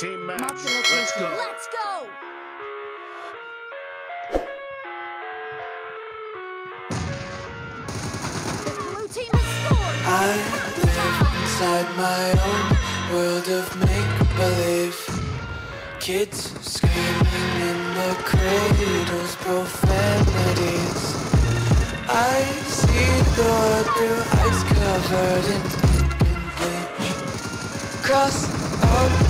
Team match. Let's go. Let's go. I live inside my own world of make-believe Kids screaming in the cradles, profanities I see the world through ice covered in bleach Cross out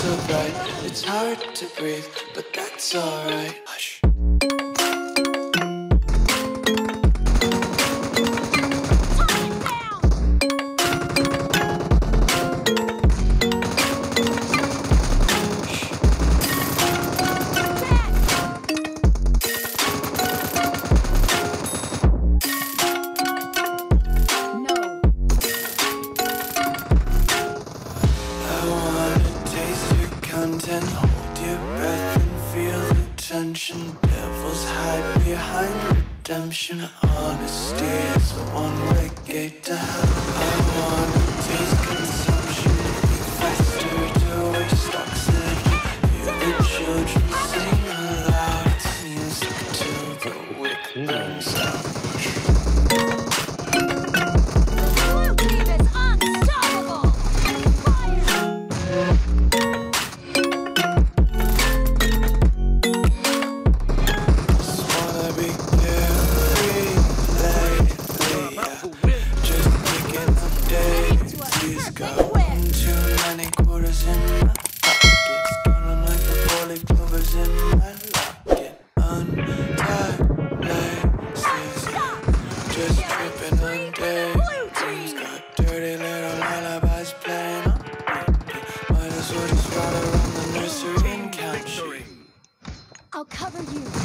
so bright, it's hard to breathe, but that's alright. Content, hold your breath and feel the tension. Devils hide behind redemption. Honesty is a one-way gate to hell. I wanna taste consumption, faster to waste oxygen. Hear the children sing aloud. Music till the wick burns got dirty little lullabies playing. Might as well just ride around the nursery. I'll cover you.